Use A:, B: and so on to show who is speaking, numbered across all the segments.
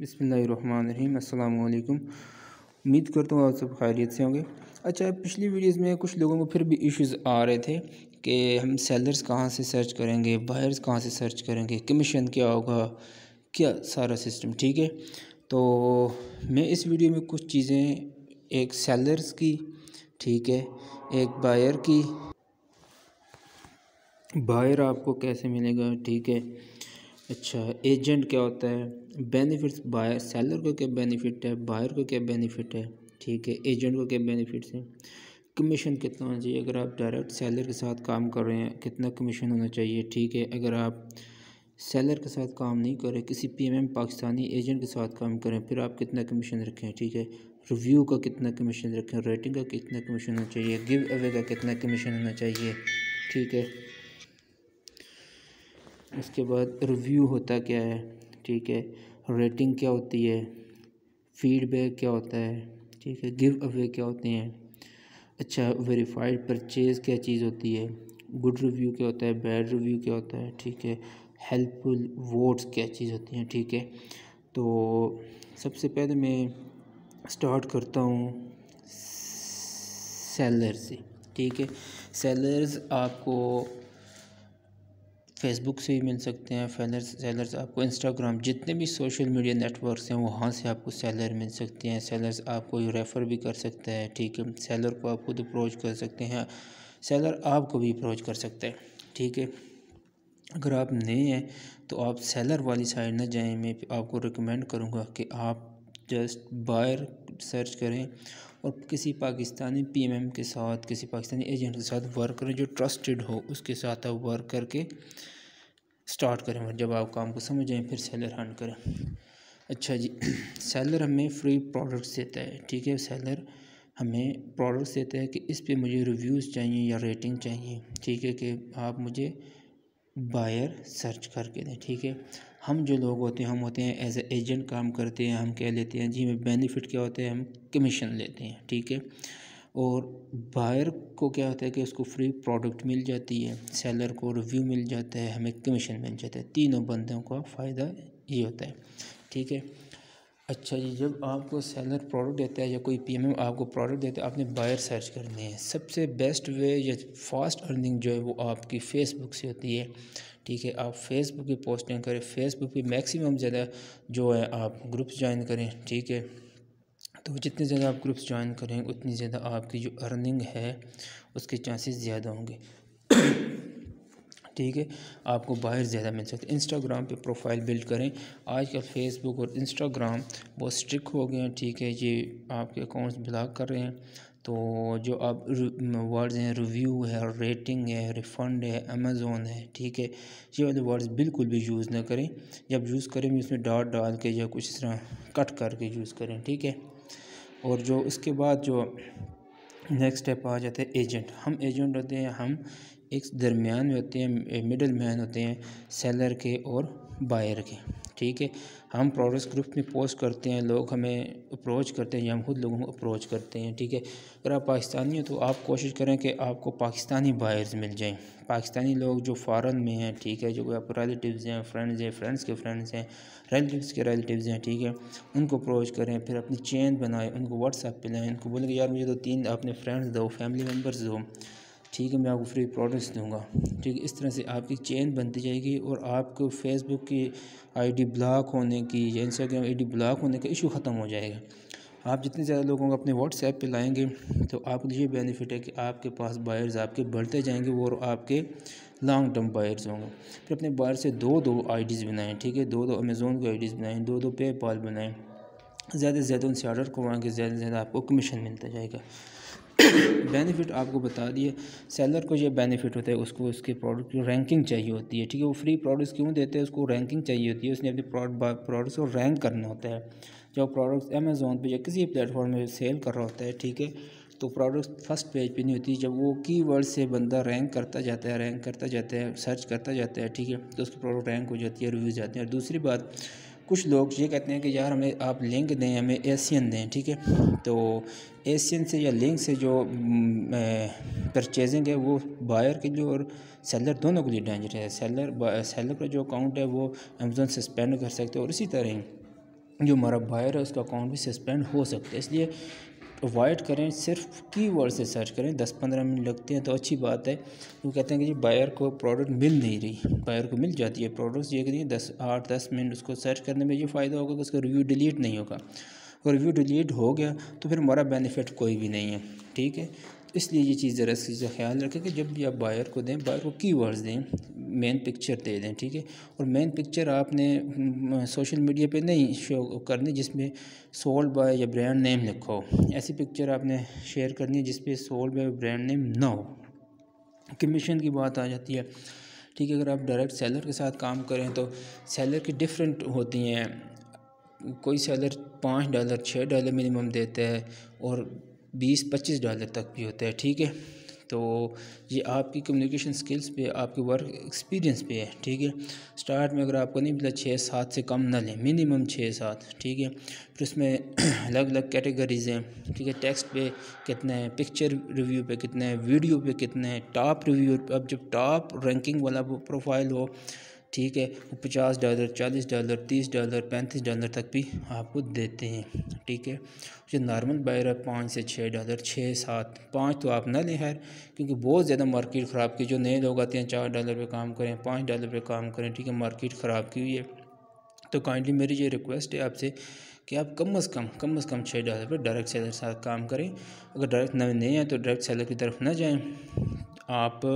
A: بسم اللہ الرحمن الرحیم، السلام علیکم۔ امید کرتا ہوں آپ سب خیریت سے ہوں گے۔ اچھا پچھلی ویڈیوز میں کچھ لوگوں کو پھر بھی ایشوز آ رہے تھے کہ ہم سیلرز کہاں سے سرچ کریں گے بائرز کہاں سے سرچ کریں گے کمیشن کیا ہوگا، کیا سارا سسٹم ٹھیک ہے؟ تو میں اس ویڈیو میں کچھ چیزیں، ایک سیلرز کی، ٹھیک ہے، ایک بائر کی۔ بائر آپ کو کیسے ملے گا، ٹھیک ہے اچھا ایجنٹ کیا ہوتا ہے؟ بینیفٹس بائر سیلر کو کیا بینیفٹ ہے؟ بائر کو کیا بینیفٹ ہے؟ ٹھیک ہے ایجنٹ کو کیا بینیفٹس ہیں؟ کمیشن کتنا ہونا چاہیے؟ اگر آپ ڈائریکٹ سیلر کے ساتھ کام کر رہے ہیں، کتنا کمیشن ہونا چاہیے؟ ٹھیک ہے، اگر آپ سیلر کے ساتھ کام نہیں کریں کسی P M M Pakistani agent کے ساتھ کام کریں پھر آپ کتنا کمیشن رکھیں؟ ٹھیک ہے ریویو کا کتنا کمیشن رکھیں؟ ریٹنگ کا کتنا کمیشن ہونا چاہیے؟ گیو اوے کا کتنا کمیشن ہونا چاہیے؟ ٹھیک ہے اس کے بعد ریویو ہوتا کیا ہے، ٹھیک ہے ریٹنگ کیا ہوتی ہے فیڈ بیک کیا ہوتا ہے، ٹھیک ہے گیو اوے کیا ہوتے ہیں اچھا ویریفائڈ پرچیز کیا چیز ہوتی ہے گڈ ریویو کیا ہوتا ہے بیڈ ریویو کیا ہوتا ہے، ٹھیک ہے ہیلپ فل ووٹس کیا چیز ہوتی ہیں، ٹھیک ہے۔ تو سب سے پہلے میں اسٹارٹ کرتا ہوں سیلر سے، ٹھیک ہے۔ سیلرز آپ کو فیس بک سے بھی مل سکتے ہیں فیلرز سیلرز آپ کو انسٹاگرام جتنے بھی سوشل میڈیا نیٹ ورکس ہیں، وہاں سے آپ کو سیلر مل سکتے ہیں۔ سیلرز آپ کو ریفر بھی کر سکتا ہے ٹھیک ہے۔ سیلر کو آپ خود اپروچ کر سکتے ہیں۔ سیلر آپ کو بھی اپروچ کر سکتا ہے ٹھیک ہے۔ اگر آپ نئے ہیں تو آپ سیلر والی سائڈ نہ جائیں، میں آپ کو ریکمینڈ کروں گا کہ آپ جسٹ بائر سرچ کریں۔ اور کسی پاکستانی پی ایم ایم کے ساتھ، کسی پاکستانی ایجنٹ کے ساتھ ورک کریں جو ٹرسٹڈ ہو، اس کے ساتھ آپ ورک کر کے سٹارٹ کریں جب آپ کام کو سمجھ جائیں، پھر سیلر ہینڈ کریں۔ اچھا جی سیلر ہمیں فری پروڈکٹس دیتا ہے، ٹھیک ہے؟ سیلر ہمیں پروڈکٹس دیتا ہے کہ اس پہ مجھے ریویوز چاہیے یا ریٹنگ چاہیے، ٹھیک ہے؟ کہ آپ مجھے بائر سرچ کر کے دیں، ٹھیک ہے؟ ہم جو لوگ ہوتے ہیں، ہم ہوتے ہیں ایز اے ایجنٹ کام کرتے ہیں، ہم کہہ لیتے ہیں جی میں بینیفٹ کیا ہوتے ہیں ہم کمیشن لیتے ہیں، ٹھیک ہے؟ اور بائر کو کیا ہوتا ہے کہ اس کو فری پروڈکٹ مل جاتی ہے سیلر کو ریویو مل جاتا ہے، ہمیں کمیشن مل جاتا ہے۔ تینوں بندوں کا فائدہ یہ ہوتا ہے، ٹھیک ہے؟ اچھا جی جب آپ کو سیلر پروڈکٹ دیتا ہے یا کوئی پی ایم ایم آپ کو پروڈکٹ دیتا ہے، آپ نے بائر سرچ کرنے ہیں۔ سب سے بیسٹ وے یا فاسٹ ارننگ جو ہے وہ آپ کی فیس بک سے ہوتی ہے۔ ٹھیک ہے، آپ فیس بک پہ پوسٹنگ کریں۔ فیس بک پہ میکسیمم زیادہ جو ہے، آپ گروپس جوائن کریں۔ ٹھیک ہے۔ تو جتنے زیادہ آپ گروپس جوائن کریں، اتنی زیادہ آپ کی جو ارننگ ہے، اس کے چانسز زیادہ ہوں گے۔ ٹھیک ہے۔ آپ کو باہر زیادہ مل سکتے انسٹاگرام پہ پروفائل بلڈ کریں۔ آج کل فیس بک اور انسٹاگرام بہت اسٹرک ہو گئے ہیں۔ ٹھیک ہے، یہ آپ کے اکاؤنٹس بلاک کر رہے ہیں۔ تو جو آپ ورڈز ہیں ریویو ہے ریٹنگ ہے ریفنڈ ہے امیزون ہے، ٹھیک ہے، یہ والے ورڈز بالکل بھی یوز نہ کریں۔ جب یوز کریں بھی اس میں ڈاٹ ڈال کے یا کچھ اس طرح کٹ کر کے یوز کریں، ٹھیک ہے۔ اور جو اس کے بعد جو نیکسٹ اسٹیپ آ جاتا ہے ایجنٹ ہم ایجنٹ ہوتے ہیں، ہم ایک درمیان میں ہوتے ہیں مڈل مین ہوتے ہیں سیلر کے اور بائر کے، ٹھیک ہے؟ ہم پروڈکٹس گروپ میں پوسٹ کرتے ہیں، لوگ ہمیں اپروچ کرتے ہیں یا ہم خود لوگوں کو اپروچ کرتے ہیں، ٹھیک ہے؟ اگر آپ پاکستانی ہیں تو آپ کوشش کریں کہ آپ کو پاکستانی بائرز مل جائیں۔ پاکستانی لوگ جو فارن میں ہیں، ٹھیک ہے؟ جو آپ ریلیٹیوز ہیں فرینڈز ہیں فرینڈز کے فرینڈز ہیں ریلیٹیوز کے ریلیٹیوز ہیں، ٹھیک ہے؟ ان کو اپروچ کریں، پھر اپنی چین بنائیں، ان کو واٹس ایپ پہ لائیں، ان کو بولیں کہ یار مجھے تو تین اپنے فرینڈز دو فیملی ممبرز دو۔ ٹھیک ہے، میں آپ کو فری پروڈکٹس دوں گا۔ ٹھیک ہے، اس طرح سے آپ کی چین بنتی جائے گی اور آپ کو فیس بک کی آئی ڈی بلاک ہونے کی یا انسٹاگرام آئی ڈی بلاک ہونے کا ایشو ختم ہو جائے گا۔ آپ جتنے زیادہ لوگوں کو اپنے واٹس ایپ پہ لائیں گے، تو آپ کو یہ بینیفٹ ہے کہ آپ کے پاس بائرز آپ کے بڑھتے جائیں گے وہ اور آپ کے لانگ ٹرم بائرز ہوں گے۔ پھر اپنے بائر سے دو دو آئی ڈیز بنائیں، ٹھیک ہے، دو دو امیزون کی آئی ڈیز بنائیں، دو دو پے پال بنائیں۔ زیادہ سے زیادہ ان سے آرڈر کروائیں گے، زیادہ سے زیادہ آپ کو کمیشن ملتا جائے گا۔ بینیفٹ آپ کو بتا دیے سیلر کو یہ بینیفٹ ہوتا ہے، اس کو، اس کے پروڈکٹ کی رینکنگ چاہیے ہوتی ہے، ٹھیک ہے؟ وہ فری پروڈکٹس کیوں دیتے ہیں؟ اس کو رینکنگ چاہیے ہوتی ہے، اس نے اپنے پروڈکٹس کو رینک کرنا ہوتا ہے۔ جب پروڈکٹس امیزون پہ یا کسی پلیٹ فارم میں سیل کر رہا ہوتا ہے، ٹھیک ہے؟ تو پروڈکٹس فرسٹ پیج پہ نہیں ہوتی، جب وہ کی ورڈ سے بندہ رینک کرتا جاتا ہے رینک کرتا جاتا ہے سرچ کرتا جاتا ہے، ٹھیک ہے؟ تو اس کی پروڈکٹ رینک ہو جاتی ہے ریویوز جاتے ہیں۔ اور دوسری بات کچھ لوگ یہ کہتے ہیں کہ یار ہمیں آپ لنک دیں، ہمیں ایسین دیں، ٹھیک ہے؟ تو ایسین سے یا لنک سے جو پرچیزنگ ہے، وہ بائر کے لیے اور سیلر دونوں کے لیے ڈینجر ہے۔ سیلر سیلر کا جو اکاؤنٹ ہے، وہ امیزون سسپینڈ کر سکتے ہیں اور اسی طرح جو ہمارا بائر ہے، اس کا اکاؤنٹ بھی سسپینڈ ہو سکتا ہے۔ اس لیے اوائڈ کریں، صرف کی ورڈ سے سرچ کریں۔ دس پندرہ منٹ لگتے ہیں تو اچھی بات ہے۔ وہ کہتے ہیں کہ جی بائر کو پروڈکٹ مل نہیں رہی۔ بائر کو مل جاتی ہے پروڈکٹس یہ کہ دس، آٹھ، دس منٹ اس کو سرچ کرنے میں یہ فائدہ ہوگا کہ اس کا ریویو ڈیلیٹ نہیں ہوگا۔ اگر ریویو ڈیلیٹ ہو گیا تو پھر ہمارا بینیفٹ کوئی بھی نہیں ہے۔ ٹھیک ہے؟ اس لیے یہ چیز ذرا اس چیز کا خیال رکھیں کہ جب بھی آپ بائر کو دیں بائر کو کی ورڈز دیں۔ مین پکچر دے دیں، ٹھیک ہے؟ اور مین پکچر آپ نے سوشل میڈیا پہ نہیں شو کرنی جس میں سولڈ بائی یا برانڈ نیم لکھا ہو ایسی پکچر آپ نے شیئر کرنی ہے جس پہ سولڈ بائی برانڈ نیم نہ ہو۔ کمیشن کی بات آ جاتی ہے۔ ٹھیک ہے، اگر آپ ڈائریکٹ سیلر کے ساتھ کام کریں تو سیلر کی ڈفرینٹ ہوتی ہیں۔ کوئی سیلر پانچ ڈالر چھ ڈالر منیمم دیتا ہے اور بیس، پچیس ڈالر تک بھی ہوتا ہے، ٹھیک ہے؟ تو یہ آپ کی کمیونیکیشن سکلز پہ، آپ کی ورک ایکسپیرینس پہ ہے، ٹھیک ہے؟ سٹارٹ میں اگر آپ کو نہیں ملا، چھ سات سے کم نہ لیں منیمم چھ سات، ٹھیک ہے؟ پھر اس میں الگ الگ کیٹیگریز ہیں، ٹھیک ہے؟ ٹیکسٹ پہ کتنے ہیں پکچر ریویو پہ کتنے ہیں ویڈیو پہ کتنے ہیں ٹاپ ریویو اب جب ٹاپ رینکنگ والا پروفائل ہو ٹھیک ہے، وہ پچاس ڈالر، چالیس ڈالر، تیس ڈالر، پینتیس ڈالر تک بھی آپ کو دیتے ہیں، ٹھیک ہے۔ جو نارمل بائر ہے، پانچ سے چھ ڈالر، چھ، سات، پانچ تو آپ نہ لیں خیر، کیونکہ بہت زیادہ مارکیٹ خراب کی، جو نئے لوگ آتے ہیں، چار ڈالر پہ کام کریں، پانچ ڈالر پہ کام کریں، ٹھیک ہے، مارکیٹ خراب کی ہوئی ہے۔ تو کائنڈلی میری یہ ریکویسٹ ہے آپ سے کہ آپ کم از کم کم از کم چھ ڈالر پہ ڈائریکٹ سیلر ساتھ کام کریں۔ اگر ڈائریکٹ نئے نہیں ہیں تو ڈائریکٹ سیلر کی طرف نہ جائیں۔ آپ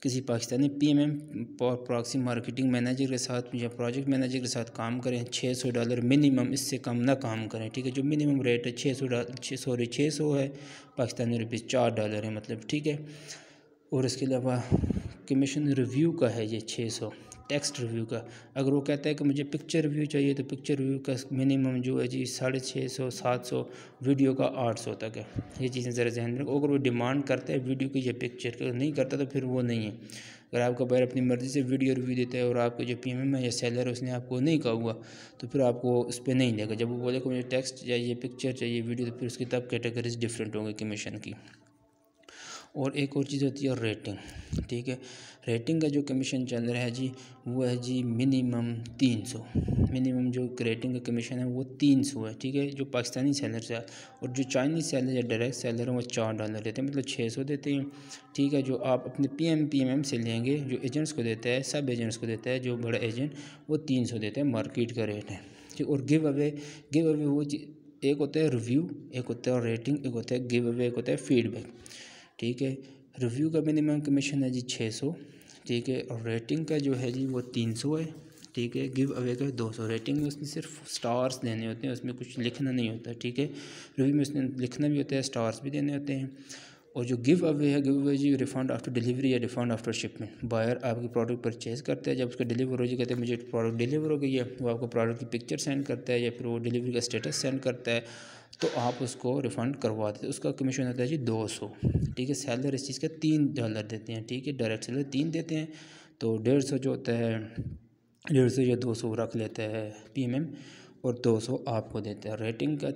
A: کسی Pakistani P M M proxy marketing manager کے ساتھ یا پروجیکٹ مینیجر کے ساتھ کام کریں، چھ سو ڈالر منیمم اس سے کم نہ کام کریں، ٹھیک ہے؟ جو منیمم ریٹ ہے، چھ سو ڈالر سوری، چھ سو ہے، پاکستانی روپیز چار ڈالر ہے مطلب ٹھیک ہے؟ اور اس کے علاوہ کمیشن ریویو کا ہے یہ چھ سو ٹیکسٹ ریویو کا۔ اگر وہ کہتا ہے کہ مجھے پکچر ریویو چاہیے تو پکچر ریویو کا منیمم جو ہے جی ساڑھے چھ سو، سات سو ویڈیو کا آٹھ سو تک ہے۔ یہ چیزیں ذرا ذہن میں اگر وہ ڈیمانڈ کرتا ہے ویڈیو کی یا پکچر نہیں کرتا تو پھر وہ نہیں ہے۔ اگر آپ کا بائر اپنی مرضی سے ویڈیو ریویو دیتا ہے اور آپ کو جو پی ایم ایم ہے یا سیلر ہے، اس نے آپ کو نہیں کہا ہوا، تو پھر آپ کو اس پہ نہیں لے گا جب وہ بولے کہ مجھے ٹیکسٹ چاہیے پکچر چاہیے ویڈیو تو پھر اس کی تب کیٹیگریز ڈفرینٹ ہوں گے کمیشن کی۔ اور ایک اور چیز ہوتی ہے ریٹنگ ٹھیک ہے؟ ریٹنگ کا جو کمیشن چل رہا ہے جی وہ ہے جی منیمم تین سو۔ منیمم جو ریٹنگ کا کمیشن ہے وہ تین سو ہے، ٹھیک ہے؟ جو پاکستانی سیلر سے اور جو چائنیز سیلر یا ڈائریکٹ سیلر ہیں، وہ چار ڈالر دیتے ہیں مطلب چھ سو دیتے ہیں۔ ٹھیک ہے؟ جو آپ اپنے P M P M M سے لیں گے، جو ایجنٹس کو دیتا ہے سب ایجنٹس کو دیتا ہے، جو بڑا ایجنٹ وہ تین سو دیتے ہیں مارکیٹ کا ریٹ ہے۔ ٹھیک اور گیو اوے گیو اوے وہ ایک ہوتا ہے ریویو ایک ہوتا ہے ریٹنگ ایک ہوتا ہے گیو اوے ایک ہوتا ہے فیڈ بیک ٹھیک ہے؟ ریویو کا منیمم کمیشن ہے جی چھ سو، ٹھیک ہے؟ اور ریٹنگ کا جو ہے جی وہ تین سو ہے، ٹھیک ہے؟ گیو اوے کا دو سو۔ ریٹنگ میں اس میں صرف سٹارز دینے ہوتے ہیں، اس میں کچھ لکھنا نہیں ہوتا، ٹھیک ہے؟ ریویو میں اس میں لکھنا بھی ہوتا ہے سٹارز بھی دینے ہوتے ہیں۔ اور جو گیو اوے ہے گیو اوے جی ریفنڈ آفٹر ڈیلیوری یا ریفنڈ آفٹر شپمنٹ بائر آپ کی پروڈکٹ پرچیز کرتا ہے، جب اس کا ڈیلیور ہو جائے، کہتے ہیں مجھے پروڈکٹ ڈیلیور ہو گئی ہے، وہ آپ کو پروڈکٹ کی پکچر سینڈ کرتا ہے یا پھر وہ ڈیلیوری کا اسٹیٹس سینڈ کرتا ہے۔ تو آپ اس کو ریفنڈ کروا دیتے اس کا کمیشن ہوتا ہے جی دو سو۔ ٹھیک ہے سیلر اس چیز کا تین ڈالر دیتے ہیں۔ ٹھیک ہے ڈائریکٹ سیلر تین دیتے ہیں۔ تو ڈیڑھ سو جو ہوتا ہے، ڈیڑھ سو یا دو سو رکھ لیتا ہے پی ایم ایم اور دو سو آپ کو دیتا ہے۔ ریٹنگ کا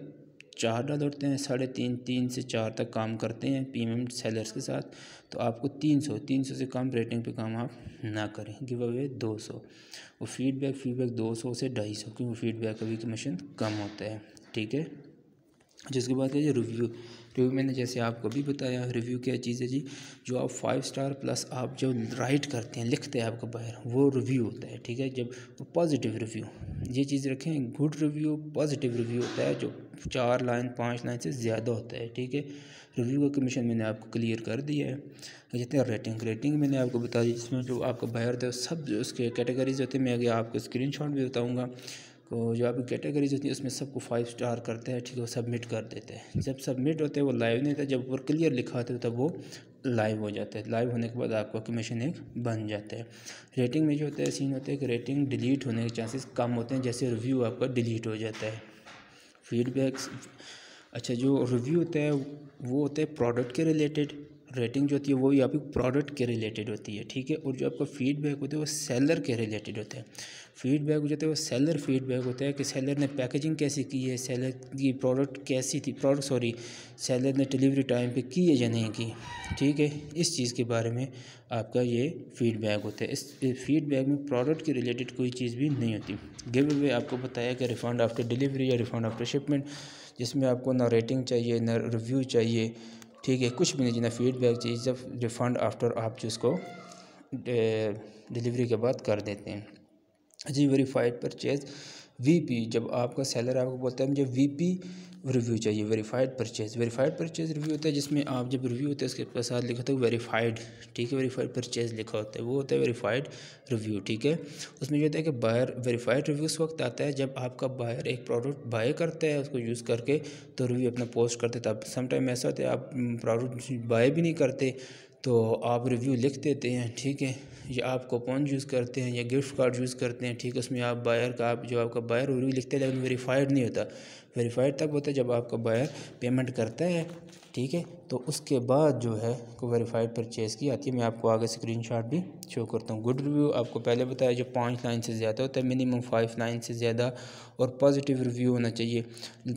A: چار ڈالر ہوتے ہیں، ساڑھے تین تین سے چار تک کام کرتے ہیں پی ایم ایم سیلرس کے ساتھ۔ تو آپ کو تین سو تین سو سے کم ریٹنگ پہ کام آپ نہ کریں۔ گیو اوے دو سو۔ وہ فیڈ بیک فیڈ بیک دو سو سے ڈھائی سو کیونکہ فیڈ بیک کا بھی کمیشن کم ہوتا ہے۔ ٹھیک ہے۔ جس کے بعد ہے جی ریویو ریویو میں نے جیسے آپ کو بھی بتایا ریویو کیا چیز ہے جی؟ جو آپ فائیو سٹار پلس آپ جو رائٹ کرتے ہیں، لکھتے ہیں آپ کا باہر، وہ ریویو ہوتا ہے، ٹھیک ہے؟ جب پازیٹیو ریویو یہ چیز رکھیں گڈ ریویو پازیٹیو ریویو ہوتا ہے، جو چار لائن پانچ لائن سے زیادہ ہوتا ہے، ٹھیک ہے؟ ریویو کا کمیشن میں نے آپ کو کلیئر کر دیا ہے۔ جتنے ریٹنگ ریٹنگ میں نے آپ کو بتا دی، جس میں جو آپ کا باہر تھا سب جو اس کے کیٹیگریز ہوتے ہیں، میں آگے آپ کو اسکرین شاٹ بھی بتاؤں گا۔ تو جو آپ کی کیٹیگریز ہوتی ہیں، اس میں سب کو فائیو سٹار کرتے ہیں، ٹھیک ہے، وہ سبمٹ کر دیتے ہیں۔ جب سبمٹ ہوتے ہیں، وہ لائیو نہیں ہوتا، جب اوپر کلیئر لکھا ہوتا ہے تب وہ لائیو ہو جاتا ہے لائیو ہونے کے بعد آپ کا کمیشن ایک بن جاتا ہے ریٹنگ میں جو ہوتا ہے سین ہوتا ہے کہ ریٹنگ ڈیلیٹ ہونے کے چانسز کم ہوتے ہیں۔ جیسے ریویو آپ کا ڈیلیٹ ہو جاتا ہے۔ فیڈ بیکس اچھا جو ریویو ہوتا ہے وہ ہوتا ہے پروڈکٹ کے ریلیٹڈ ریٹنگ جو ہوتی ہے وہ بھی آپ کی پروڈکٹ کے ریلیٹڈ ہوتی ہے، ٹھیک ہے۔ اور جو آپ کا فیڈ بیک ہوتا ہے، وہ سیلر کے ریلیٹڈ ہوتا ہے فیڈ بیک جو ہوتا ہے، وہ سیلر فیڈ بیک ہوتا ہے کہ سیلر نے پیکیجنگ کیسی کی ہے سیلر کی پروڈکٹ کیسی تھی پروڈکٹ سوری سیلر نے ڈلیوری ٹائم پہ کی ہے یا نہیں کی۔ ٹھیک ہے، اس چیز کے بارے میں آپ کا یہ فیڈ بیک ہوتا ہے۔ اس فیڈ بیک میں پروڈکٹ کے ریلیٹڈ کوئی چیز بھی نہیں ہوتی۔ گیو اوے آپ کو بتایا کہ ریفنڈ آفٹر ڈلیوری یا ریفنڈ آفٹر شپمنٹ جس میں آپ کو نہ ریٹنگ چاہیے، نہ ریویو چاہیے۔ ٹھیک ہے، کچھ بھی نہیں جنا فیڈ بیک چاہیے، جب ریفنڈ آفٹر آپ جو اس کو ڈلیوری کے بعد کر دیتے ہیں۔ جی ویریفائڈ پرچیز وی پی جب آپ کا سیلر آپ کو بولتا ہے مجھے وی پی ریویو چاہیے verified purchase verified purchase review ہوتا ہے جس میں آپ جب ریویو ہوتا ہے اس کے ساتھ لکھا ہوتا ہے ویریفائڈ ٹھیک ہے؟ ویریفائڈ پرچیز لکھا ہوتا ہے، وہ ہوتا ہے ویریفائڈ ریویو ٹھیک ہے؟ اس میں یہ ہوتا ہے کہ بائر ویریفائڈ ریویو اس وقت آتا ہے جب آپ کا بائر ایک پروڈکٹ بائی کرتا ہے، اس کو یوز کر کے تو ریویو اپنا پوسٹ کرتے تب سم ٹائم ایسا ہوتا ہے آپ پروڈکٹ بائی بھی نہیں کرتے تو آپ ریویو لکھ دیتے ہیں، ٹھیک ہے؟ یا آپ کوپون یوز کرتے ہیں یا گفٹ کارڈ یوز کرتے ہیں، ٹھیک ہے، اس میں آپ بائر کا، آپ جو آپ کا بائر ریویو لکھتے ہیں لیکن ویریفائڈ نہیں ہوتا۔ ویریفائڈ تب ہوتا ہے جب آپ کا بائر پیمنٹ کرتا ہے۔ ٹھیک ہے؟ تو اس کے بعد جو ہے، کو ویریفائڈ پرچیز کی آتی ہے۔ میں آپ کو آگے اسکرین شاٹ بھی شو کرتا ہوں۔ گڈ ریویو آپ کو پہلے بتایا جو پانچ لائن سے زیادہ ہوتا ہے منیمم فائیو لائن سے زیادہ اور پازیٹیو ریویو ہونا چاہیے۔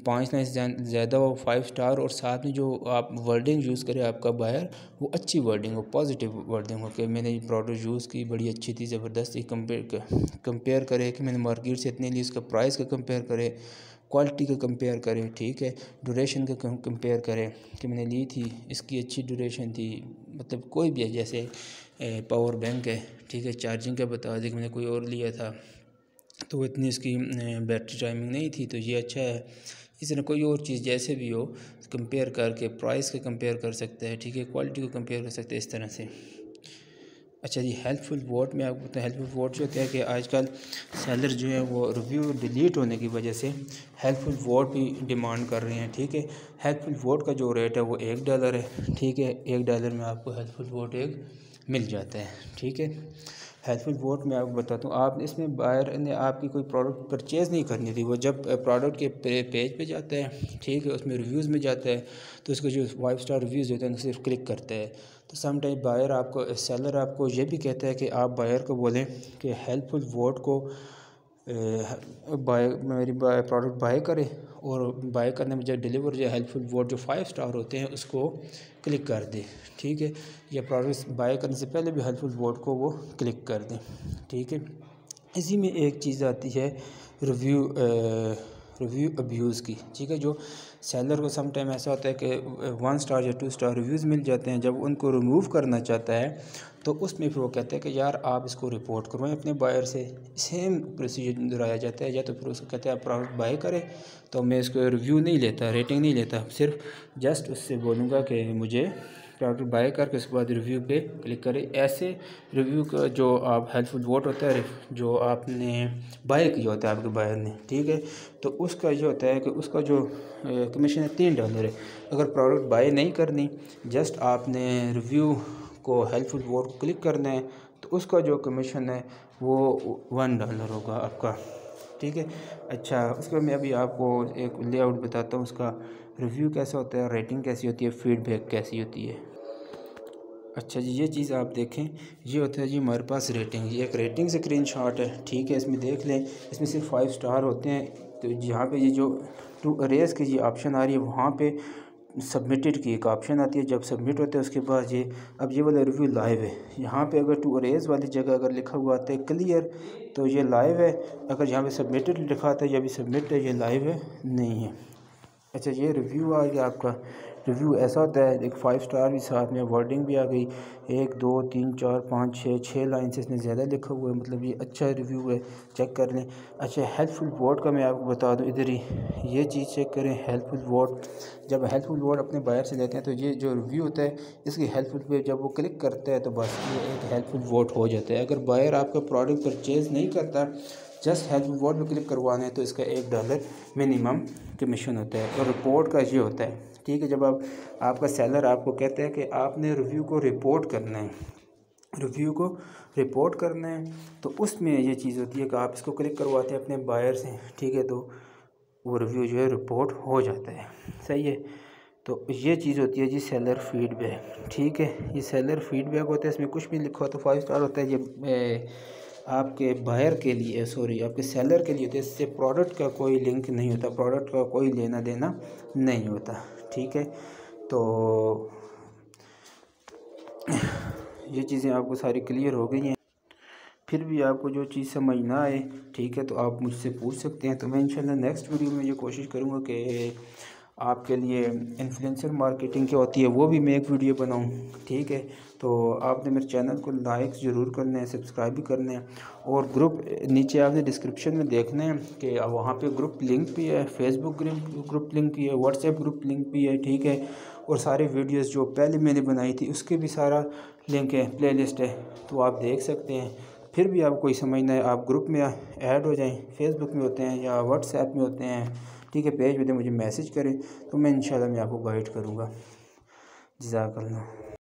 A: پانچ لائن سے زیادہ ہو فائیو سٹار اور ساتھ میں جو آپ ورڈنگ یوز کرے آپ کا بائر وہ اچھی ورڈنگ ہو پازیٹیو ورڈنگ ہو کہ میں نے یہ پروڈکٹ یوز کی، بڑی اچھی تھی، زبردست کمپیئر کمپیئر کرے کہ میں نے مارکیٹ سے اتنے لی، اس کا پرائز کا کمپیئر کرے۔ کوالٹی کا کمپیئر کرے ٹھیک ہے؟ ڈوریشن کا کمپیئر کرے کہ میں نے لی تھی، اس کی اچھی ڈوریشن تھی۔ مطلب کوئی بھی ہے، جیسے پاور بینک ہے، ٹھیک ہے؟ چارجنگ کا بتا دیں کہ میں نے کوئی اور لیا تھا۔ تو اتنی اس کی بیٹری ٹائمنگ نہیں تھی، تو یہ اچھا ہے۔ اس طرح کوئی اور چیز جیسے بھی ہو کمپیئر کر کے پرائز کا کمپیئر کر سکتا ہے ٹھیک ہے؟ کوالٹی کو کمپیئر کر سکتے ہیں، اس طرح سے۔ اچھا جی ہیلپ فل ووٹ میں آپ کو بتائیں ہیلپ فل ووٹ جو ہوتا ہے کہ آج کل سیلر جو ہے وہ ریویو ڈیلیٹ ہونے کی وجہ سے ہیلپ فل ووٹ بھی ڈیمانڈ کر رہے ہیں، ٹھیک ہے؟ ہیلپ فل ووٹ کا جو ریٹ ہے وہ ایک ڈالر ہے، ٹھیک ہے؟ ایک ڈالر میں آپ کو ہیلپ فل ووٹ ایک مل جاتا ہے، ٹھیک ہے؟ ہیلپ فل ووٹ میں آپ کو بتاتا ہوں، آپ اس میں بائر نے آپ کی کوئی پروڈکٹ پرچیز نہیں کرنی تھی، وہ جب پروڈکٹ کے پیج پہ جاتا ہے، ٹھیک ہے، اس میں ریویوز میں جاتا ہے، تو اس کے جو فائیو اسٹار ریویوز ہوتے ہیں صرف کلک کرتا ہے۔ تو سم ٹائم بائر آپ کو سیلر آپ کو یہ بھی کہتا ہے کہ آپ بائر کو بولیں کہ ہیلپ فل ووٹ کو بائی میری پروڈکٹ بائی کرے اور بائی کرنے میں جب ڈلیور جو ہیلپ فل ووٹ جو فائیو اسٹار ہوتے ہیں، اس کو کلک کر دے، ٹھیک ہے؟ یا پروڈکٹ بائی کرنے سے پہلے بھی ہیلپ فل ووٹ کو وہ کلک کر دیں، ٹھیک ہے؟ اسی میں ایک چیز آتی ہے ریویو ریویو ابیوز کی، ٹھیک ہے؟ جو سیلر کو سم ٹائم ایسا ہوتا ہے کہ uh, ون سٹار یا ٹو سٹار ریویوز مل جاتے ہیں جب ان کو ریموو کرنا چاہتا ہے، تو اس میں پھر وہ کہتے ہیں کہ یار آپ اس کو رپورٹ کروائیں، اپنے بائر سے سیم پروسیجر دہرایا جاتا ہے، یا تو پھر اس کو کہتے ہیں آپ پروڈکٹ بائی کریں، تو میں اس کو ریویو نہیں لیتا ریٹنگ نہیں لیتا، صرف جسٹ اس سے بولوں گا کہ مجھے پروڈکٹ بائی کر کے اس کے بعد ریویو پہ کلک کریں ایسے ریویو کا جو آپ ہیلپ فل ووٹ ہوتا ہے جو آپ نے بائی کیا ہوتا ہے آپ کے بائر نے ٹھیک ہے تو اس کا یہ ہوتا ہے کہ اس کا جو کمیشن ہے تین ڈالر ہے اگر پروڈکٹ بائی نہیں کرنی جسٹ آپ نے ریویو کو ہیلپ فل ووٹ کو کلک کرنا ہے تو اس کا جو کمیشن ہے وہ ون ڈالر ہوگا آپ کا ٹھیک ہے اچھا اس کے میں ابھی آپ کو ایک لے آؤٹ بتاتا ہوں اس کا ریویو کیسا ہوتا ہے ریٹنگ کیسی ہوتی ہے? فیڈ بیک کیسی ہوتی ہے? اچھا جی یہ چیز آپ دیکھیں۔ یہ ہوتا ہے جی ہمارے پاس ریٹنگ یہ ایک ریٹنگ اسکرین شاٹ ہے، ٹھیک ہے، اس میں دیکھ لیں۔ اس میں صرف فائیو سٹار ہوتے ہیں۔ تو یہاں پہ یہ جو ٹو اریز کی یہ آپشن آ رہی ہے، وہاں پہ سبمٹڈ کی ایک آپشن آتی ہے۔ جب سبمٹ ہوتا ہے، اس کے بعد یہ، اب یہ والا ریویو لائیو ہے۔ یہاں پہ اگر ٹو اریز والی جگہ اگر لکھا ہوا آتا ہے کلیئر تو یہ لائیو ہے۔ اگر یہاں پہ سبمٹڈ لکھا آتا ہے، یہ بھی سبمٹ ہے، یہ لائیو ہے۔ نہیں ہے۔ اچھا یہ ریویو آ گیا آپ کا۔ ریویو ایسا ہوتا ہے، ایک فائیو سٹار بھی ساتھ میں ورڈنگ بھی آ گئی۔ ایک، دو، تین، چار، پانچ، چھ چھ لائن سے اس نے زیادہ لکھا ہوا ہے۔ مطلب یہ اچھا ریویو ہے چیک کر لیں۔ اچھا ہیلپ فل ووٹ کا میں آپ کو بتا دوں۔ ادھر ہی یہ چیز چیک کریں ہیلپ فل ووٹ جب ہیلپ فل ووٹ اپنے بائر سے لیتے ہیں تو یہ جو ریویو ہوتا ہے، اس کی ہیلپ فل پہ جب وہ کلک کرتا ہے تو بس یہ ایک ہیلپ فل ووٹ ہو جاتا ہے۔ اگر بائر آپ کا پروڈکٹ پرچیز نہیں کرتا جسٹ ہیلپ فل ووٹ پہ کلک کروانا ہے تو اس کا ایک ڈالر منیمم کمیشن ہوتا ہے اور رپورٹ کا یہ ہوتا ہے۔ ٹھیک ہے، جب آپ آپ کا سیلر آپ کو کہتے ہیں کہ آپ نے ریویو کو رپورٹ کرنا ہے۔ ریویو کو رپورٹ کرنا ہے تو اس میں یہ چیز ہوتی ہے کہ آپ اس کو کلک کرواتے ہیں اپنے بائر سے۔ ٹھیک ہے، تو وہ ریویو جو ہے رپورٹ ہو جاتا ہے۔ صحیح ہے، تو یہ چیز ہوتی ہے جی سیلر فیڈ بیک ٹھیک ہے، یہ سیلر فیڈ بیک ہوتا ہے، اس میں کچھ بھی لکھا ہو تو فائیو اسٹار ہوتا ہے۔ یہ آپ کے بائر کے لیے سوری آپ کے سیلر کے لیے ہوتے اس سے پروڈکٹ کا کوئی لنک نہیں ہوتا پروڈکٹ کا کوئی لینا دینا نہیں ہوتا، ٹھیک ہے؟ تو یہ چیزیں آپ کو ساری کلیئر ہو گئی ہیں۔ پھر بھی آپ کو جو چیز سمجھ نہ آئے، ٹھیک ہے؟ تو آپ مجھ سے پوچھ سکتے ہیں۔ تو میں انشاءاللہ نیکسٹ ویڈیو میں یہ کوشش کروں گا کہ آپ کے لیے انفلینسر مارکیٹنگ کیا ہوتی ہے، وہ بھی میں ایک ویڈیو بناؤں، ٹھیک ہے؟ تو آپ نے میرے چینل کو لائک ضرور کرنا ہے سبسکرائب بھی کرنا ہے اور گروپ نیچے آپ نے ڈسکرپشن میں دیکھنا ہے کہ وہاں پہ گروپ لنک بھی ہے فیس بک گروپ لنک بھی ہے واٹس ایپ گروپ لنک بھی ہے، ٹھیک ہے؟ اور سارے ویڈیوز جو پہلے میں نے بنائی تھی، اس کے بھی سارا لنک ہے پلے لسٹ ہے، تو آپ دیکھ سکتے ہیں۔ پھر بھی آپ کوئی سمجھنا ہے آپ گروپ میں ایڈ ہو جائیں فیس بک میں ہوتے ہیں یا واٹس ایپ میں ہوتے ہیں۔ ٹھیک ہے پیج پہ دیں مجھے میسج کریں تو میں انشاءاللہ میں آپ کو گائڈ کروں گا۔ جزاک اللہ۔